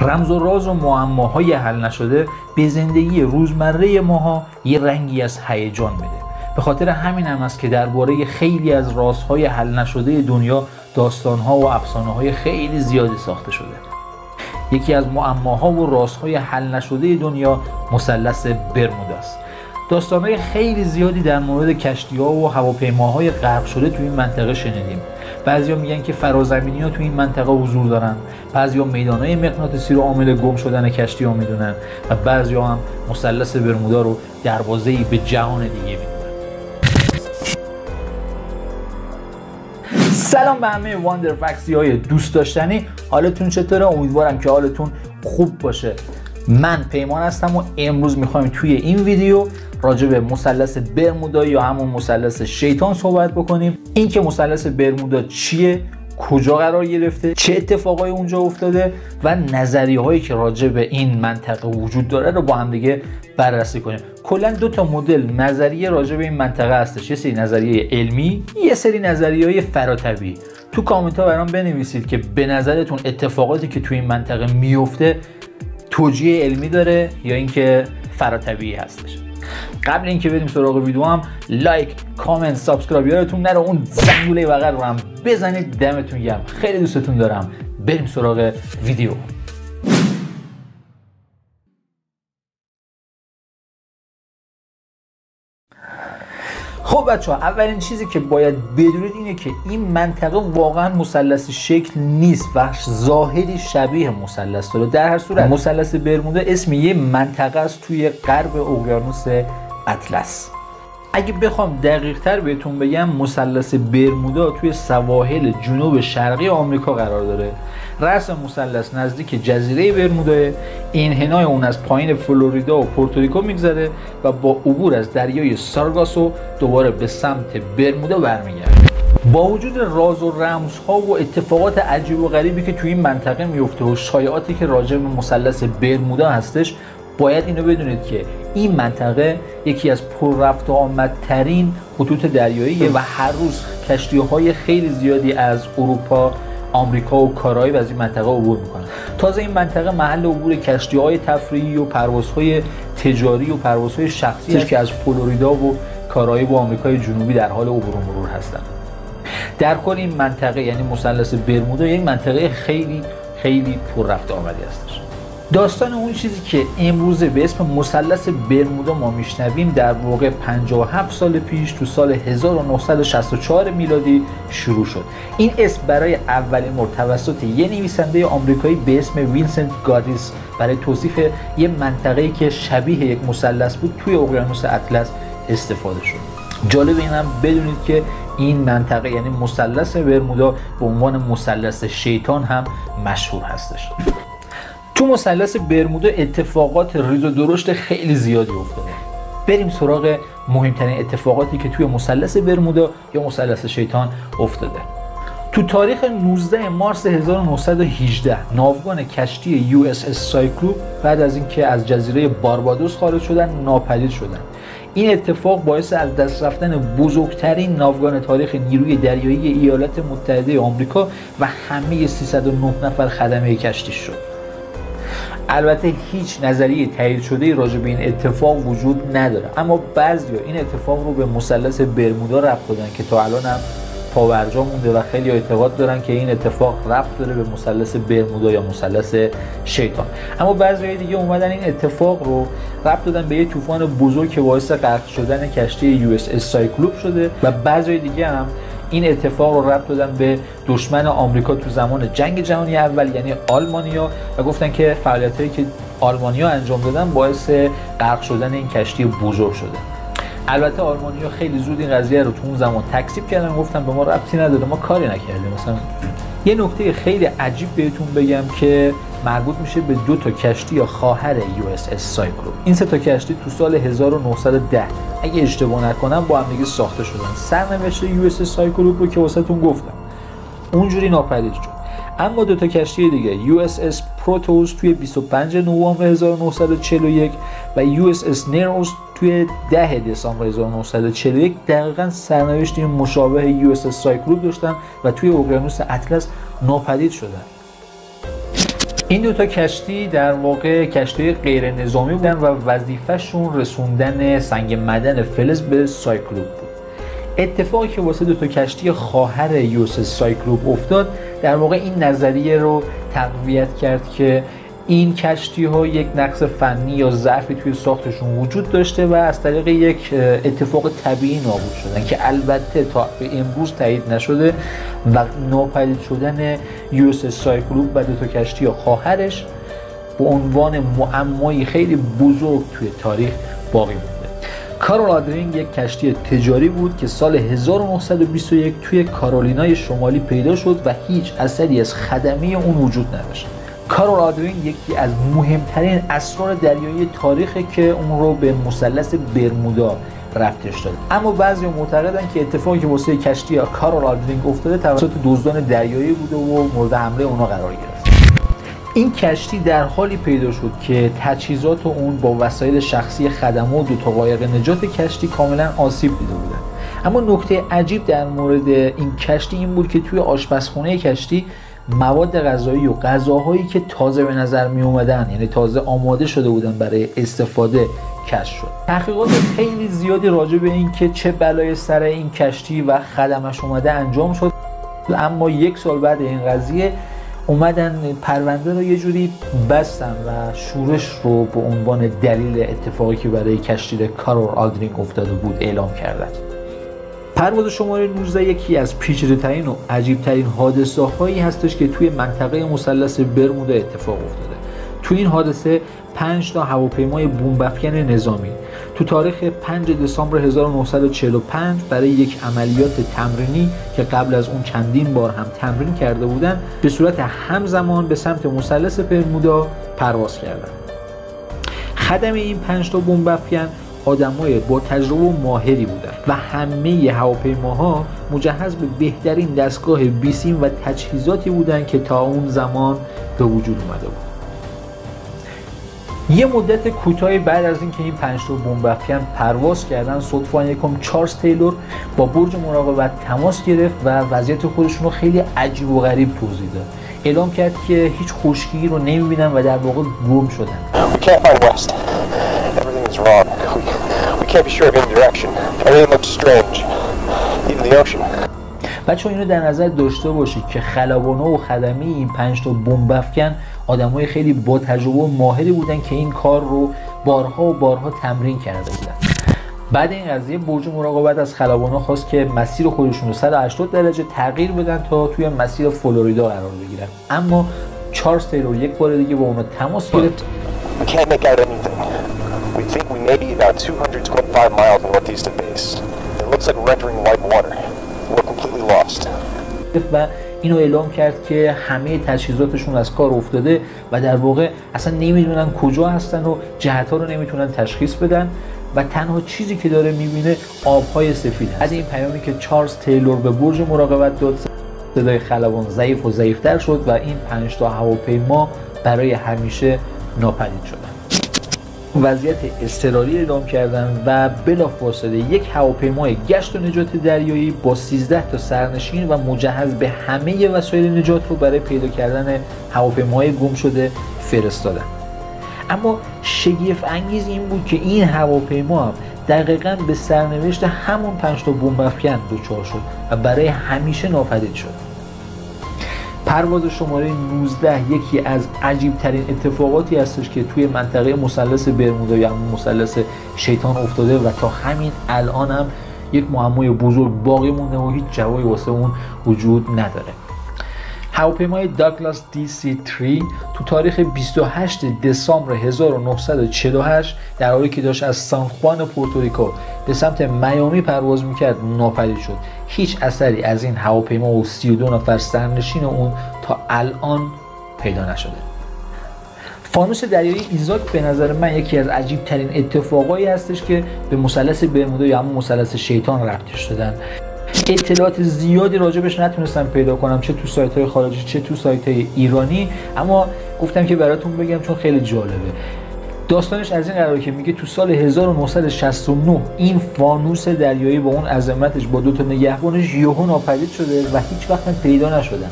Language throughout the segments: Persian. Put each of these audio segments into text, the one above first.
رمز و راز و معماهای حل نشده به زندگی روزمره ماها یه رنگی از هیجان میده به خاطر همین هم است که درباره خیلی از رازهای حل نشده دنیا داستانها و افسانه های خیلی زیادی ساخته شده. یکی از معماها و رازهای حل نشده دنیا مثلث برمودا است. داستانهای خیلی زیادی در مورد کشتی ها و هواپیماهای غرق شده تو این منطقه شنیدیم. بعضیا میگن که فرازمینی ها تو این منطقه حضور دارن. بعضیا میدان های مغناطیسی رو عامل گم شدن کشتی ها می‌دونن و بعضیا هم مثلث برمودا رو دروازه ای به جهان دیگه می‌دونن. سلام به همه واندر های دوست داشتنی. حالتون چطوره؟ امیدوارم که حالتون خوب باشه. من پیمان هستم و امروز می‌خوایم توی این ویدیو راجع به مثلث برمودا یا همون مثلث شیطان صحبت بکنیم. اینکه مثلث برمودا چیه کجا قرار گرفته چه اتفاقای اونجا افتاده و نظریه هایی که راجع به این منطقه وجود داره رو با هم دیگه بررسی کنیم. کلا دو تا مدل نظریه راجع به این منطقه هستش. یه سری نظریه علمی یه سری نظریه های فراتبی تو کامنت ها برام بنویسید که به نظرتون اتفاقاتی که تو این منطقه میفته توجیه علمی داره یا اینکه فراتبی هستش. قبل اینکه بریم سراغ ویدیو هم like comment subscribe یادتون نره. اون زنگوله بغل رو هم بزنید. دمتون گرم. خیلی دوستتون دارم. بریم سراغ ویدیو. خب بچه ها اولین چیزی که باید بدونید اینه که این منطقه واقعا مثلث شکل نیست و ظاهری شبیه مثلث داره. در هر صورت مثلث برمودا اسم یه منطقه است توی غرب اقیانوس اطلس. اگه بخوام دقیق تر بهتون بگم مثلث برمودا توی سواحل جنوب شرقی آمریکا قرار داره. رأس مثلث نزدیک جزیره برمودا انحنای اون از پایین فلوریدا و پورتوریکو میگذره و با عبور از دریای سارگاسو دوباره به سمت برمودا برمیگرده. با وجود راز و رمزها و اتفاقات عجیب و غریبی که توی این منطقه میفته و شایعاتی که راجع به مثلث برمودا هستش باید اینو بدونید که این منطقه یکی از پر رفت و آمدترین خطوط دریایی و هر روز کشتی های خیلی زیادی از اروپا آمریکا و کارایی از این منطقه عبور می‌کنن. تازه این منطقه محل عبور کشتی های تفریحی و پروازهای تجاری و پروازهای شخصی که از فلوریدا و کارایی و آمریکای جنوبی در حال عبور و مرور هستن. در کل این منطقه یعنی مثلث برمودا یک منطقه خیلی خیلی پر رفت و آمدی هستش داستان اون چیزی که امروزه به اسم مثلث برمودا ما میشنویم در واقع 57 سال پیش تو سال 1964 میلادی شروع شد. این اسم برای اولین بار توسط یه نویسنده آمریکایی به اسم وینسنت گادیس برای توصیف یه منطقه‌ای که شبیه یک مثلث بود توی اقیانوس اطلس استفاده شد. جالب این هم بدونید که این منطقه یعنی مثلث برمودا به عنوان مثلث شیطان هم مشهور هستش. تو مثلث برمودا اتفاقات ریز و درشت خیلی زیادی افتاده. بریم سراغ مهمترین اتفاقاتی که توی مثلث برمودا یا مثلث شیطان افتاده. تو تاریخ 19 مارس 1918 ناوگان کشتی USS Cyclops بعد از اینکه از جزیره باربادوس خارج شدن ناپدید شدن. این اتفاق باعث از دست رفتن بزرگترین ناوگان تاریخ نیروی دریایی ایالات متحده آمریکا و همه 309 نفر خدمه کشتی شد. البته هیچ نظریه تایید شده راجع به این اتفاق وجود نداره. اما بعضیا این اتفاق رو به مثلث برمودا ربط دادن که تا الان هم پابرجا مونده و خیلی اعتقاد دارن که این اتفاق ربط داره به مثلث برمودا یا مثلث شیطان. اما بعضی دیگه اومدن این اتفاق رو ربط دادن به یه طوفان بزرگ که باعث غرق شدن کشتی US Cyclops شده و بعضی دیگه هم این اتفاق رو ربط دادن به دشمن آمریکا تو زمان جنگ جهانی اول یعنی آلمانیا و گفتن که فعالیتایی که آلمانیا انجام دادن باعث غرق شدن این کشتی بزرگ شده. البته آلمانیا خیلی زود این قضیه رو تو اون زمان تکذیب کردن گفتن به ما ربطی نداره ما کاری نکردیم. مثلا یه نکته خیلی عجیب بهتون بگم که مربوط میشه به دو تا کشتی یا خواهر اس سایکلو این سه تا کشتی تو سال 1910 اگه اشتباه نکنم با هم دیگه ساخته شدن. سرنوشت US Cyclops رو که واسهتون گفتم. اونجوری ناپدید شد. اما دو تا کشتی دیگه USS Proteus توی 25 نوامبر 1941 و USS Nereus توی 10 دسامبر 1941 دقیقا سرنوشت مشابه US Cyclops داشتن و توی اقیانوس اطلس ناپدید شدن. این دوتا کشتی در واقع کشتی غیر نظامی بودن و وظیفهشون رسوندن سنگ معدن فلز به Cyclops بود. اتفاقی که واسه دوتا کشتی خواهر یوس سایکلوپ افتاد در واقع این نظریه رو تقویت کرد که این کشتی ها یک نقص فنی یا ضعفی توی ساختشون وجود داشته و از طریق یک اتفاق طبیعی نابود شدن که البته تا به امروز تایید نشده و ناپدید شدن یوس سایکلوب و دو تا کشتی خواهرش به عنوان معمایی خیلی بزرگ توی تاریخ باقی مونده. کارول آدرینگ یک کشتی تجاری بود که سال 1921 توی کارولینای شمالی پیدا شد و هیچ اثری از خدمه اون وجود نداشت. کارول آدرین یکی از مهمترین اسرار دریایی تاریخه که اون رو به مثلث برمودا ربطش داد اما بعضی معتقدن که اتفاقی که واسه کشتی کارول آدرینگ افتاده توسط دزدان دریایی بوده و مورد حمله اونا قرار گرفت. این کشتی در حالی پیدا شد که تجهیزات اون با وسایل شخصی خدمه و دو قایق نجات کشتی کاملا آسیب دیده بودن اما نکته عجیب در مورد این کشتی این بود که توی آشپزخونه کشتی مواد غذایی و غذاهایی که تازه به نظر می اومدن یعنی تازه آماده شده بودن برای استفاده کشف شد. تحقیقات خیلی زیادی راجع به این که چه بلای سر این کشتی و خدمش اومده انجام شد. اما یک سال بعد این قضیه اومدن پرونده رو یه جوری بستن و شورش رو به عنوان دلیل اتفاقی که برای کشتی کارور آلدرینگ افتاده بود اعلام کردن. پرواز شماره 19 یکی از پیچیده‌ترین و عجیبترین حادثه هایی هستش که توی منطقه مثلث برمودا اتفاق افتاده تو این حادثه 5 تا هواپیمای بمبافکن نظامی تو تاریخ 5 دسامبر 1945 برای یک عملیات تمرینی که قبل از اون چندین بار هم تمرین کرده بودن به صورت همزمان به سمت مثلث برمودا پرواز کردند. خدم این 5 تا بمبافکن آدمای با تجربه و ماهری بودن و همه هواپیماها مجهز به بهترین دستگاه بیسیم و تجهیزاتی بودن که تا اون زمان به وجود اومده بود. یه مدت کوتاهی بعد از اینکه این پنج تا بمب پرواز کردن صدفان یکم چارلز تیلور با برج مراقبت تماس گرفت و وضعیت خودشون رو خیلی عجیب و غریب توضیح داد. اعلام کرد که هیچ خشکی رو نمی‌بینن و در واقع گم شدن. بچه اینو در نظر داشته باشید که خلبانه و خدمی این پنج تا بمب افکن آدمای خیلی با تجربه و ماهری بودن که این کار رو بارها و بارها تمرین کرده بودن. بعد این قضیه برج مراقبت از خلبانا خواست که مسیر خودشون رو 180 درجه تغییر بدن تا توی مسیر فلوریدا قرار بگیرن. اما چارلز تیلور یک بار دیگه با اونا تماس گرفت. We think we may be about 225 miles northeast of base. It looks like we're entering white water. We're completely lost. و اینو اعلام کرد که همه تجهیزاتشون از کار افتاده و در واقع اصلا نمی‌دونن کجا هستن و جهت ها رو نمی‌تونن تشخیص بدن و تنها چیزی که داره می‌بینه آبهای سفید از این پیامی که چارلز تیلور به برج مراقبت داد صدای خلبان ضعیف و ضعیفتر شد و این پنج تا هواپیما برای همیشه ناپدید شدن وضعیت اضطراری اعلام کردن و بلافاصله یک هواپیمای گشت و نجات دریایی با 13 تا سرنشین و مجهز به همه وسایل نجات رو برای پیدا کردن هواپیمای گم شده فرستادن. اما شگفت انگیز این بود که این هواپیما هم دقیقا به سرنوشت همون پنج تا بمب افکن دچار شد و برای همیشه ناپدید شد. پرواز شماره 19 یکی از عجیب ترین اتفاقاتی هستش که توی منطقه مثلث برمودا یا همون مثلث شیطان افتاده و تا همین الان هم یک معمای بزرگ باقی مونده و هیچ جوابی واسه اون وجود نداره. هواپیمای داگلاس DC 3 تو تاریخ 28 دسامبر 1948 در حالی که داشت از سان خوان پورتوریکو به سمت میامی پرواز می‌کرد ناپدید شد. هیچ اثری از این هواپیما و 32 نفر سرنشین اون تا الان پیدا نشده. فانوس دریایی ایزاک به نظر من یکی از عجیب ترین اتفاقایی هستش که به مثلث برمودا یا همون مثلث شیطان ربطش دادن. اطلاعات زیادی راجبش نتونستم پیدا کنم چه تو سایت های خارجی چه تو سایت های ایرانی. اما گفتم که براتون بگم چون خیلی جالبه. داستانش از این قراره که میگه تو سال 1969 این فانوس دریایی با اون عظمتش با دو تا نگهبانش یهو ناپدید شده و هیچ وقت پیدا نشدن.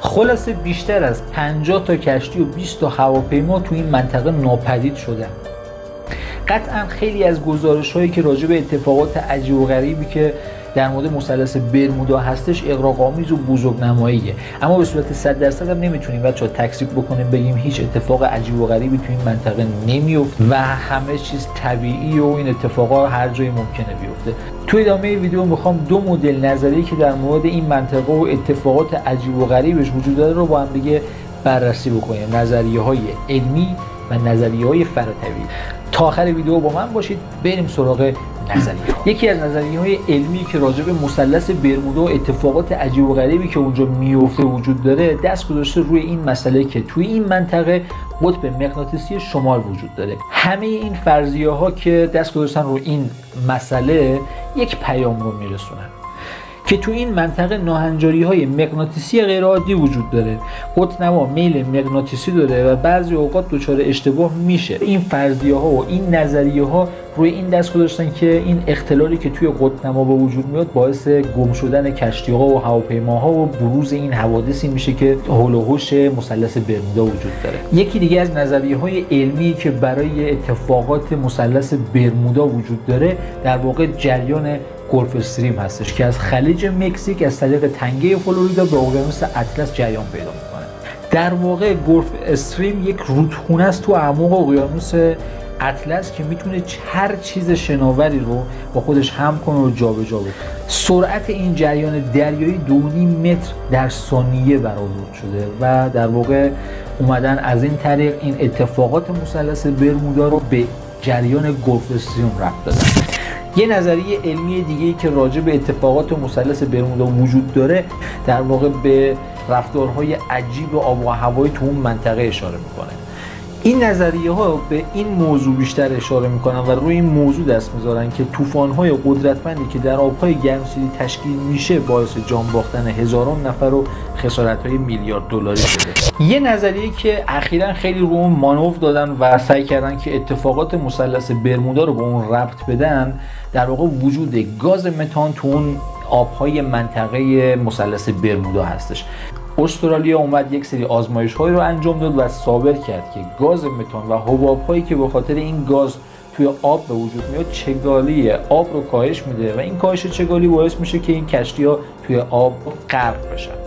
خلاصه بیشتر از 50 تا کشتی و 20 تا هواپیما تو این منطقه ناپدید شدن. قطعا خیلی از گزارش هایی که راجع به اتفاقات عجیب و غریبی که در مورد مثلث برمودا هستش اقراق‌آمیز و بزرگنماییه. اما به صورت 100 درصد هم نمی‌تونیم بچا تکذیب بکنیم بگیم هیچ اتفاق عجیب و غریبی تو این منطقه نمیفته و همه چیز طبیعی و این اتفاقا هر جایی ممکنه بیفته. تو ادامه ویدیو می‌خوام دو مدل نظری که در مورد این منطقه و اتفاقات عجیب و غریبش وجود داره رو با هم دیگه بررسی بکنیم. نظریه های علمی و نظریه های فراتوی تا آخر ویدیو با من باشید. بریم سراغ نظریه یکی از نظریه های علمی که راجع به مثلث برمودا و اتفاقات عجیب و غریبی که اونجا میفته وجود داره دست گذاشته روی این مسئله که توی این منطقه قطب مغناطیسی شمال وجود داره. همه این فرضیه ها که دست گذاشتن روی این مسئله یک پیام رو میرسونن. که تو این منطقه ناهنجاری های مغناطیسی غیرعادی وجود داره. قطنما میل مغناطیسی داره و بعضی اوقات دچار اشتباه میشه. این فرضیه ها و این نظریه ها روی این دست گذاشتن که این اختلالی که توی قطنما به وجود میاد باعث گم شدن کشتی ها و هواپیماها و بروز این حوادثی میشه که هول و مثلث برمودا وجود داره. یکی دیگه از نظریه های علمی که برای اتفاقات مثلث برمودا وجود داره در واقع جریان گلف استریم هستش که از خلیج مکزیک از طریق تنگه فلوریدا به اقیانوس اطلس جریان پیدا می‌کنه. در واقع گلف استریم یک رودخونه است تو اعماق اقیانوس اطلس که می‌تونه هر چیز شناوری رو با خودش هم کنه و جابجا بکنه. سرعت این جریان دریایی دونی متر در ثانیه برآورد شده و در واقع اومدن از این طریق این اتفاقات مثلث برمودا رو به جریان گلف استریم ربط دادن. یه نظریه علمی دیگه ای که راجع به اتفاقات مثلث برمودا وجود داره در واقع به رفتارهای عجیب آب و هوایی تو اون منطقه اشاره می‌کنه. این نظریه ها به این موضوع بیشتر اشاره می‌کنن و روی این موضوع دست می‌ذارن که طوفان های قدرتمندی که در آبهای گرمسیری تشکیل میشه باعث جان باختن هزاران نفر و خسارت های میلیارد دلاری شده. یه نظریه که اخیرا خیلی رو اون مانور دادن و سعی کردن که اتفاقات مثلث برمودا رو به اون ربط بدن در واقع وجود گاز متان تو اون آبهای منطقه مثلث برمودا هستش. استرالیا اومد یک سری آزمایش هایی رو انجام داد و ثابت کرد که گاز متان و حباب هایی که به خاطر این گاز توی آب به وجود میاد چگالی آب رو کاهش میده و این کاهش چگالی باعث میشه که این کشتی ها توی آب غرق بشن.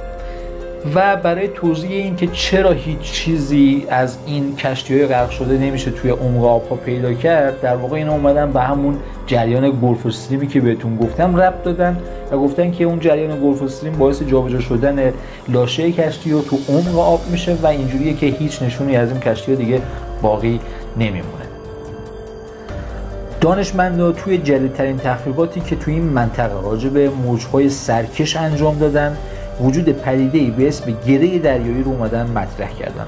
و برای توضیح این که چرا هیچ چیزی از این کشتی های غرق شده نمیشه توی عمق آبها پیدا کرد در واقع اینا اومدن به همون جریان گلف استریمی که بهتون گفتم ربط دادن و گفتن که اون جریان گلف استریم باعث جابجا شدن لاشه کشتی و تو عمق آب میشه و اینجوریه که هیچ نشونی از این کشتی ها دیگه باقی نمیمونه. دانشمندا توی جدیدترین تحقیقاتی که توی این منطقه راجع به موجهای سرکش انجام دادن وجود پدیده به اسم گره دریایی رو اومدن مطرح کردن.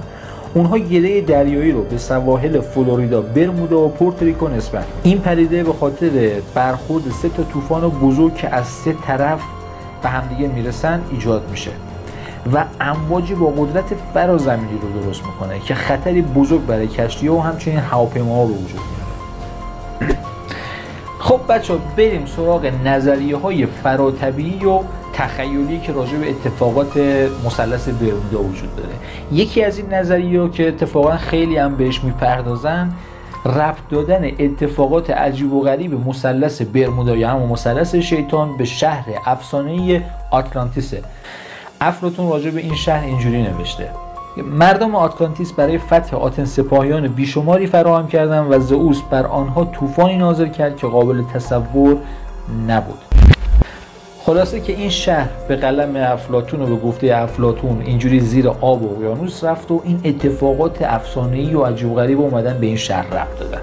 اونها گره دریایی رو به سواحل فلوریدا، برمودا و پورتریکو نسبت این پدیده به خاطر برخورد سه تا طوفان بزرگ که از سه طرف به همدیگه می‌رسن ایجاد میشه. و امواجی با قدرت فرازمینی رو درست می‌کنه که خطری بزرگ برای کشتی و همچنین هواپیماها به وجود میاره بچه بریم سراغ نظریه های فراتبیعی و تخیلی که راجع به اتفاقات مثلث برمودا وجود داره. یکی از این نظریه که اتفاقا خیلی هم بهش می‌پردازن ربط دادن اتفاقات عجیب و غریب مثلث برمودا یا همون مثلث شیطان به شهر افسانه آتلانتیسه. افلاتون راجع به این شهر اینجوری نوشته مردم آتلانتیس برای فتح آتن سپاهیان بیشماری فراهم کردند و زئوس بر آنها طوفانی نازل کرد که قابل تصور نبود. خلاصه که این شهر به قلم افلاتون و به گفته افلاتون اینجوری زیر آب و اقیانوس رفت و این اتفاقات افسانه‌ای و عجیب غریب اومدن به این شهر رفت دادن.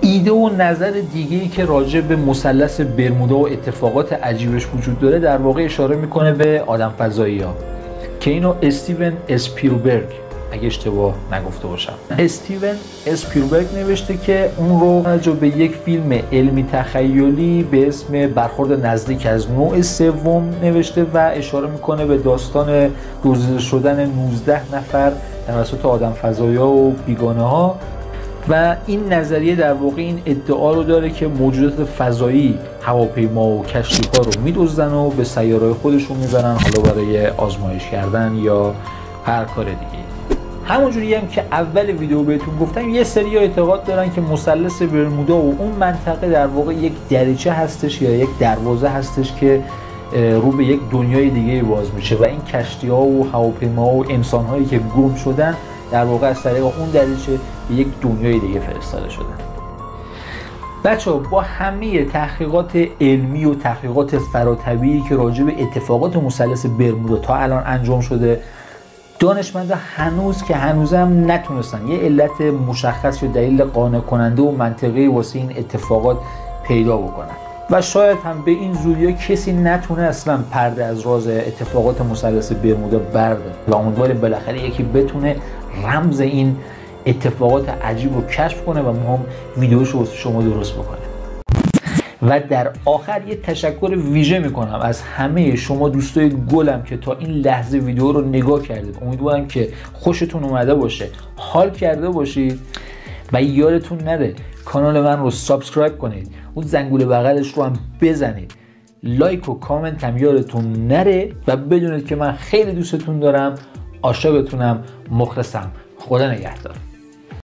ایده و نظر دیگه ای که راجع به مثلث برمودا و اتفاقات عجیبش وجود داره در واقع اشاره می‌کنه به آدم فضایی ها که اینو استیون اسپیلبرگ. اگه اشتباه نگفته باشم. استیون اسپیلبرگ نوشته که اون رو جو به یک فیلم علمی تخیلی به اسم برخورد نزدیک از نوع سوم نوشته و اشاره می‌کنه به داستان دزدیده شدن 19 نفر توسط آدم فضایا و بیگانه ها و این نظریه در واقع این ادعا رو داره که موجودات فضایی هواپیما و کشتی ها رو میدوزدن و به سیاره خودشون می‌برن حالا برای آزمایش کردن یا هر کار دیگه همونجوری هم که اول ویدیو بهتون گفتم یه سری اعتقاد دارن که مثلث برمودا و اون منطقه در واقع یک دریچه هستش یا یک دروازه هستش که رو به یک دنیای دیگه باز میشه و این کشتی ها و هواپیما و انسان هایی که گم شدن در واقع از طریق اون دریچه به یک دنیای دیگه فرستاده شدن بچه با همه تحقیقات علمی و تحقیقات فراتبیعی که راجع به اتفاقات مثلث برمودا تا الان انجام شده دانشمندا هنوز که هنوزم نتونستن یه علت مشخص یا دلیل قانع کننده و منطقی واسه این اتفاقات پیدا بکنن. و شاید هم به این زودی کسی نتونه اصلا پرده از راز اتفاقات مثلث برمودا برداره و امیدواریم بالاخره یکی بتونه رمز این اتفاقات عجیب رو کشف کنه و ما هم ویدیوش رو شما درست بکنه و در آخر یه تشکر ویژه می‌کنم از همه شما دوستای گلم که تا این لحظه ویدیو رو نگاه کردید. امیدوارم که خوشتون اومده باشه. حال کرده باشید. و یادتون نره کانال من رو subscribe کنید. اون زنگوله بغلش رو هم بزنید. لایک و کامنت هم یادتون نره و بدونید که من خیلی دوستتون دارم. عاشقتونم. مخلصم. خدا نگهدار.